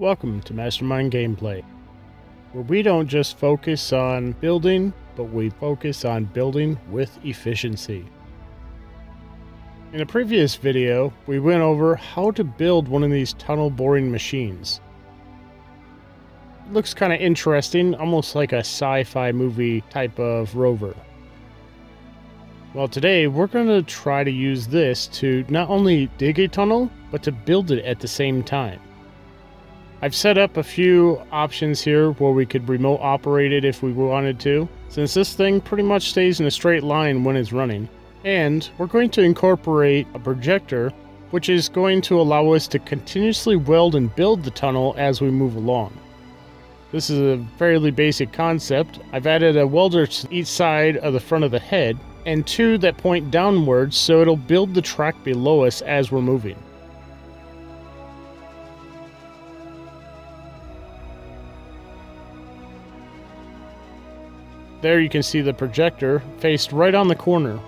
Welcome to Mastermind Gameplay, where we don't just focus on building, but we focus on building with efficiency. In a previous video, we went over how to build one of these tunnel boring machines. It looks kind of interesting, almost like a sci-fi movie type of rover. Well, today we're going to try to use this to not only dig a tunnel, but to build it at the same time. I've set up a few options here where we could remote operate it if we wanted to, since this thing pretty much stays in a straight line when it's running. And we're going to incorporate a projector, which is going to allow us to continuously weld and build the tunnel as we move along. This is a fairly basic concept. I've added a welder to each side of the front of the head, and two that point downwards so it'll build the track below us as we're moving. There you can see the projector faced right on the corner.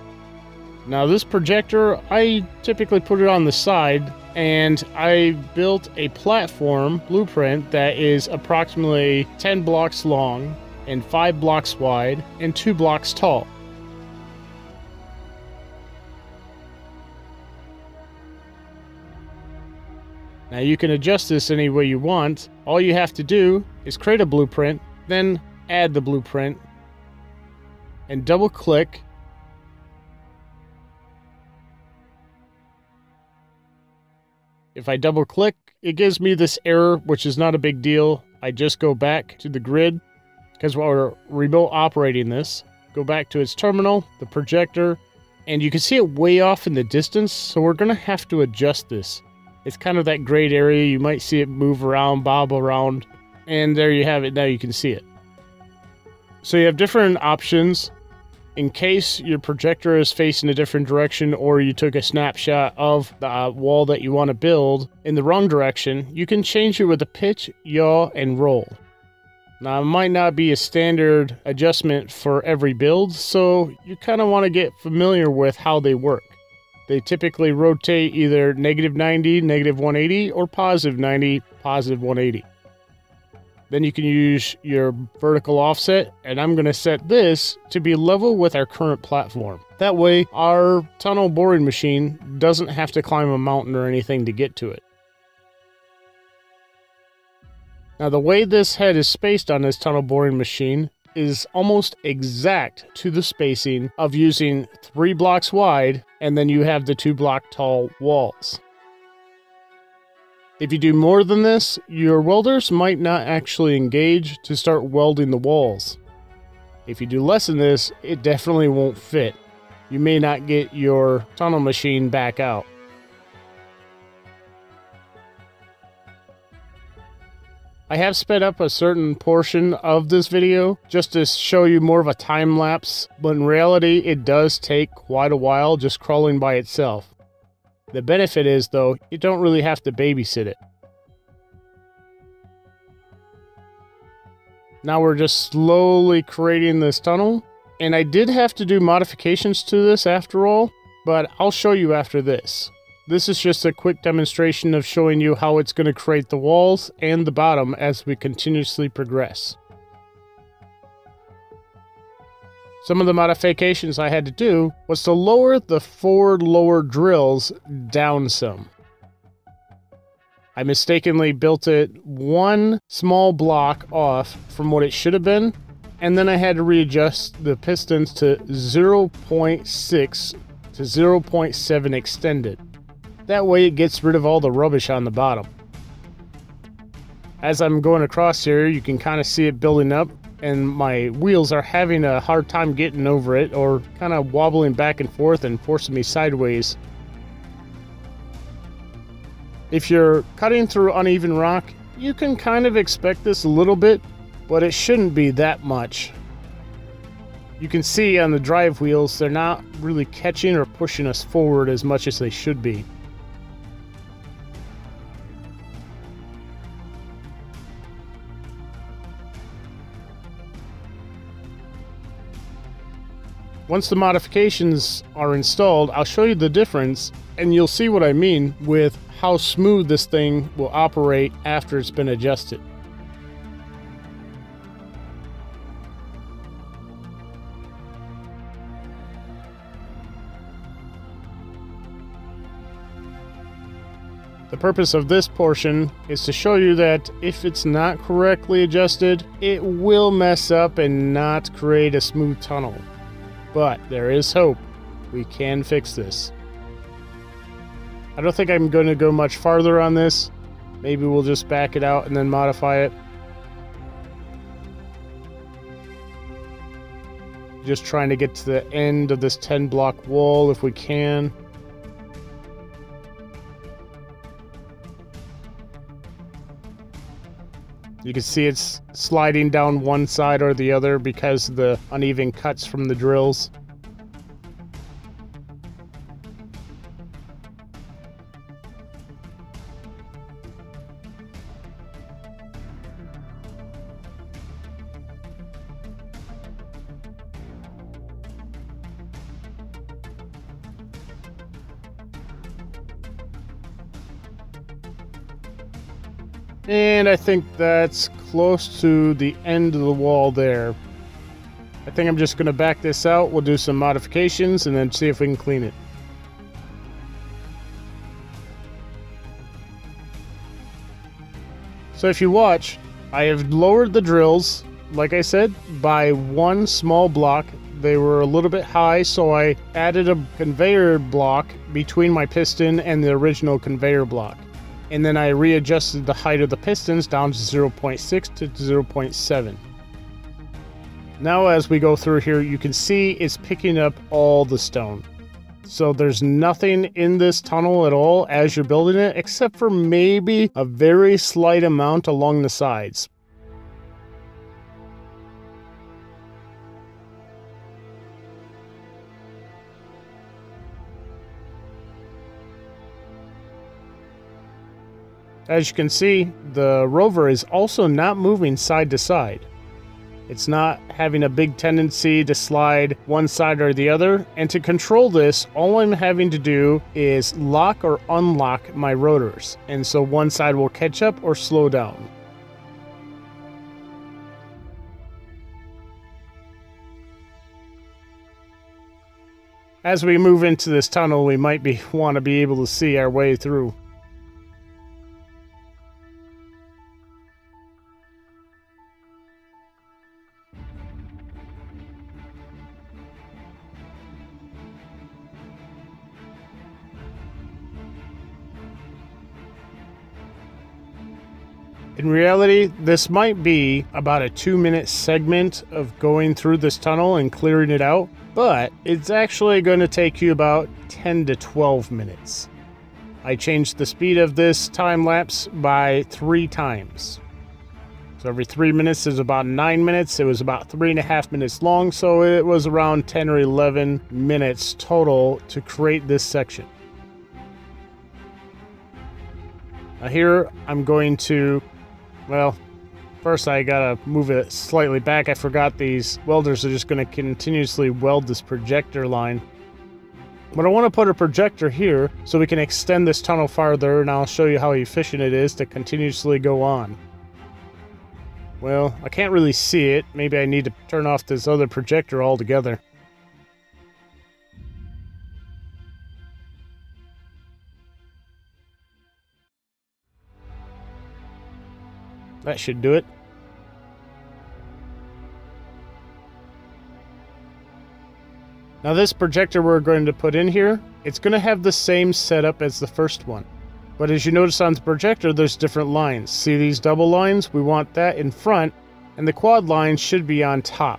Now this projector, I typically put it on the side and I built a platform blueprint that is approximately 10 blocks long and 5 blocks wide and 2 blocks tall. Now you can adjust this any way you want. All you have to do is create a blueprint, then add the blueprint, and double click If I double click, it gives me this error, which is not a big deal. I just go back to the grid because while we're remote operating this. Go back to its terminal, the projector, and you can see it way off in the distance, so we're going to have to adjust this. It's kind of that great area. You might see it move around, bob around, and there you have it. Now you can see it. So you have different options in case your projector is facing a different direction or you took a snapshot of the uh, wall that you want to build in the wrong direction, you can change it with a pitch, yaw, and roll. Now, it might not be a standard adjustment for every build, so you kind of want to get familiar with how they work. They typically rotate either negative 90, negative 180, or positive 90, positive 180. Then you can use your vertical offset, and I'm going to set this to be level with our current platform. That way, our tunnel boring machine doesn't have to climb a mountain or anything to get to it. Now, the way this head is spaced on this tunnel boring machine is almost exact to the spacing of using three blocks wide, and then you have the two block tall walls. If you do more than this, your welders might not actually engage to start welding the walls. If you do less than this, it definitely won't fit. You may not get your tunnel machine back out. I have sped up a certain portion of this video just to show you more of a time lapse, but in reality it does take quite a while just crawling by itself. The benefit is, though, you don't really have to babysit it. Now we're just slowly creating this tunnel. And I did have to do modifications to this after all, but I'll show you after this. This is just a quick demonstration of showing you how it's going to create the walls and the bottom as we continuously progress. Some of the modifications I had to do was to lower the forward lower drills down some. I mistakenly built it one small block off from what it should have been, and then I had to readjust the pistons to 0.6 to 0.7 extended. That way it gets rid of all the rubbish on the bottom. As I'm going across here, you can kind of see it building up and my wheels are having a hard time getting over it or kind of wobbling back and forth and forcing me sideways. If you're cutting through uneven rock, you can kind of expect this a little bit, but it shouldn't be that much. You can see on the drive wheels, they're not really catching or pushing us forward as much as they should be. Once the modifications are installed, I'll show you the difference and you'll see what I mean with how smooth this thing will operate after it's been adjusted. The purpose of this portion is to show you that if it's not correctly adjusted, it will mess up and not create a smooth tunnel. But there is hope. We can fix this. I don't think I'm going to go much farther on this. Maybe we'll just back it out and then modify it. Just trying to get to the end of this 10 block wall if we can. You can see it's sliding down one side or the other because of the uneven cuts from the drills. And I think that's close to the end of the wall there. I think I'm just going to back this out. We'll do some modifications and then see if we can clean it. So if you watch, I have lowered the drills, like I said, by one small block. They were a little bit high, so I added a conveyor block between my piston and the original conveyor block and then I readjusted the height of the pistons down to 0.6 to 0.7. Now as we go through here, you can see it's picking up all the stone. So there's nothing in this tunnel at all as you're building it, except for maybe a very slight amount along the sides. As you can see, the rover is also not moving side to side. It's not having a big tendency to slide one side or the other. And to control this, all I'm having to do is lock or unlock my rotors. And so one side will catch up or slow down. As we move into this tunnel, we might be want to be able to see our way through. In reality, this might be about a two minute segment of going through this tunnel and clearing it out, but it's actually going to take you about 10 to 12 minutes. I changed the speed of this time lapse by three times. So every three minutes is about nine minutes. It was about three and a half minutes long, so it was around 10 or 11 minutes total to create this section. Now here I'm going to well, first I gotta move it slightly back. I forgot these welders are just gonna continuously weld this projector line. But I want to put a projector here so we can extend this tunnel farther and I'll show you how efficient it is to continuously go on. Well, I can't really see it. Maybe I need to turn off this other projector altogether. That should do it. Now this projector we're going to put in here, it's going to have the same setup as the first one. But as you notice on the projector, there's different lines. See these double lines? We want that in front, and the quad line should be on top.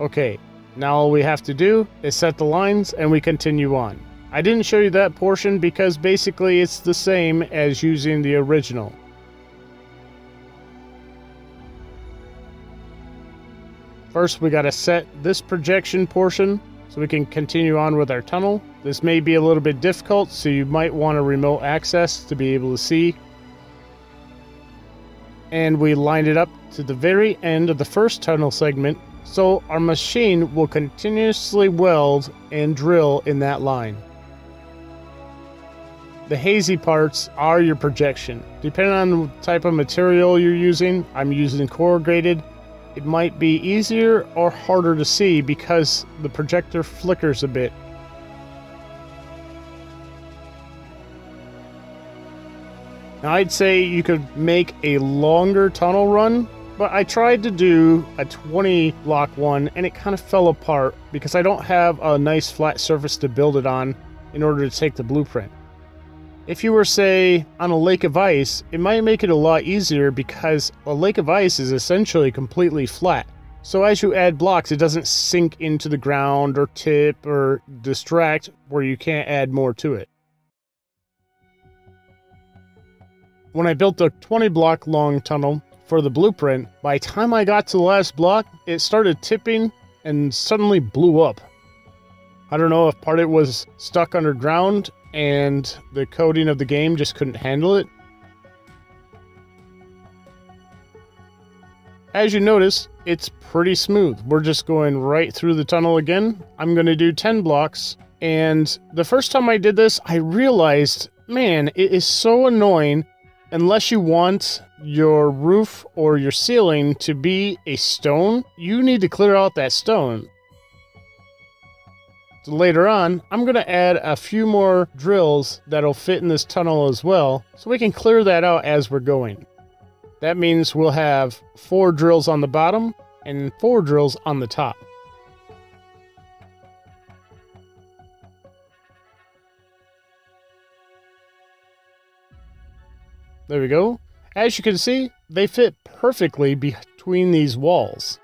Okay, now all we have to do is set the lines and we continue on. I didn't show you that portion because basically it's the same as using the original. First, we got to set this projection portion so we can continue on with our tunnel. This may be a little bit difficult, so you might want a remote access to be able to see. And we lined it up to the very end of the first tunnel segment So our machine will continuously weld and drill in that line. The hazy parts are your projection. Depending on the type of material you're using, I'm using corrugated, it might be easier or harder to see because the projector flickers a bit. Now I'd say you could make a longer tunnel run, but I tried to do a 20 block one and it kind of fell apart because I don't have a nice flat surface to build it on in order to take the blueprint. If you were, say, on a lake of ice, it might make it a lot easier because a lake of ice is essentially completely flat. So as you add blocks, it doesn't sink into the ground or tip or distract where you can't add more to it. When I built a 20 block long tunnel for the blueprint, by the time I got to the last block, it started tipping and suddenly blew up. I don't know if part of it was stuck underground and the coding of the game just couldn't handle it. As you notice, it's pretty smooth. We're just going right through the tunnel again. I'm going to do 10 blocks. And the first time I did this, I realized, man, it is so annoying unless you want your roof or your ceiling to be a stone, you need to clear out that stone. So later on, I'm going to add a few more drills that'll fit in this tunnel as well, so we can clear that out as we're going. That means we'll have four drills on the bottom and four drills on the top. There we go. As you can see, they fit perfectly between these walls.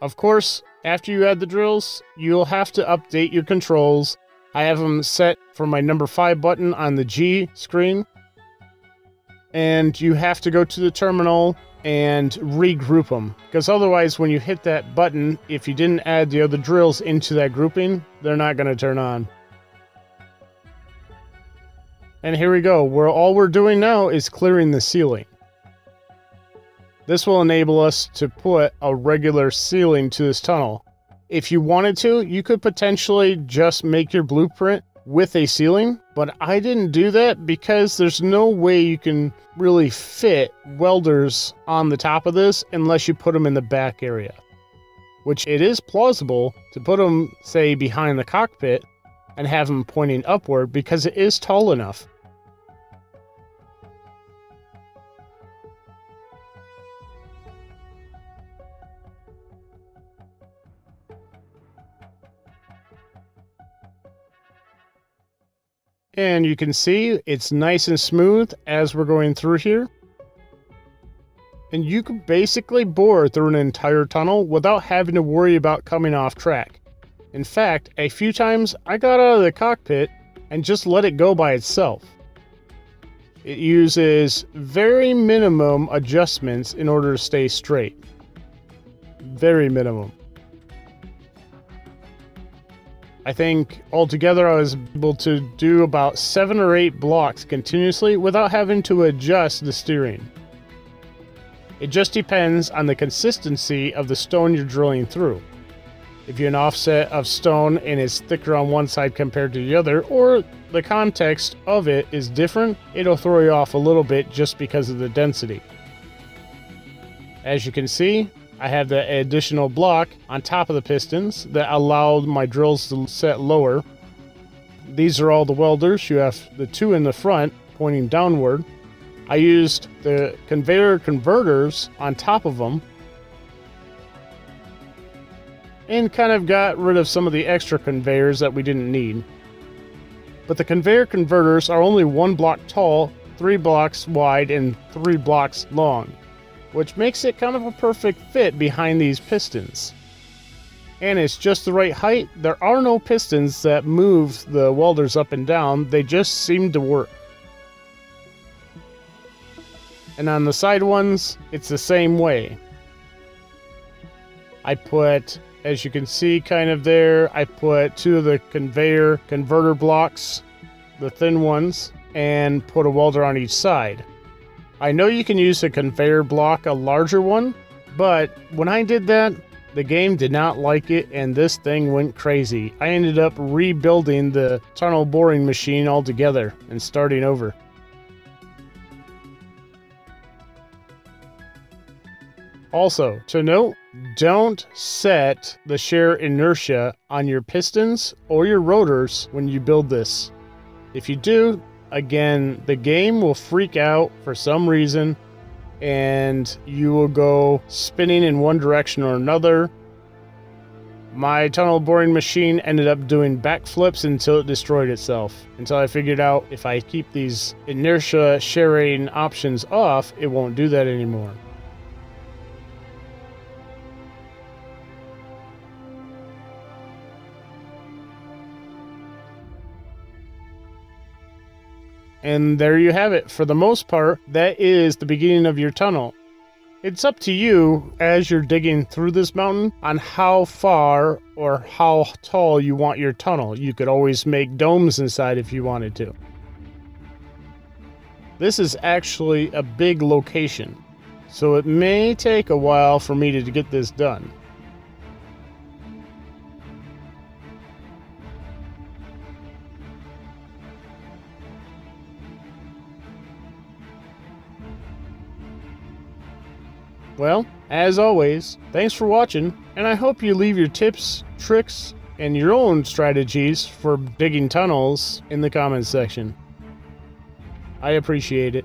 Of course, after you add the drills, you'll have to update your controls. I have them set for my number 5 button on the G screen. And you have to go to the terminal and regroup them. Because otherwise, when you hit that button, if you didn't add the other drills into that grouping, they're not going to turn on. And here we go, where all we're doing now is clearing the ceiling. This will enable us to put a regular ceiling to this tunnel. If you wanted to, you could potentially just make your blueprint with a ceiling, but I didn't do that because there's no way you can really fit welders on the top of this unless you put them in the back area. Which it is plausible to put them, say, behind the cockpit and have them pointing upward because it is tall enough. And you can see it's nice and smooth as we're going through here. And you can basically bore through an entire tunnel without having to worry about coming off track. In fact, a few times I got out of the cockpit and just let it go by itself. It uses very minimum adjustments in order to stay straight. Very minimum. I think altogether I was able to do about seven or eight blocks continuously without having to adjust the steering. It just depends on the consistency of the stone you're drilling through. If you're an offset of stone and it's thicker on one side compared to the other, or the context of it is different, it'll throw you off a little bit just because of the density. As you can see, I have the additional block on top of the pistons that allowed my drills to set lower. These are all the welders. You have the two in the front pointing downward. I used the conveyor converters on top of them and kind of got rid of some of the extra conveyors that we didn't need. But the conveyor converters are only one block tall, three blocks wide, and three blocks long which makes it kind of a perfect fit behind these pistons. And it's just the right height. There are no pistons that move the welders up and down, they just seem to work. And on the side ones, it's the same way. I put, as you can see kind of there, I put two of the conveyor converter blocks, the thin ones, and put a welder on each side. I know you can use a conveyor block, a larger one, But when I did that, the game did not like it and this thing went crazy. I ended up rebuilding the tunnel boring machine altogether and starting over. Also, to note, don't set the share inertia on your pistons or your rotors when you build this. If you do, again, the game will freak out for some reason and you will go spinning in one direction or another. My tunnel boring machine ended up doing backflips until it destroyed itself. Until I figured out if I keep these inertia sharing options off, it won't do that anymore. And there you have it. For the most part, that is the beginning of your tunnel. It's up to you as you're digging through this mountain on how far or how tall you want your tunnel. You could always make domes inside if you wanted to. This is actually a big location, so it may take a while for me to get this done. Well, as always, thanks for watching, and I hope you leave your tips, tricks, and your own strategies for digging tunnels in the comments section. I appreciate it.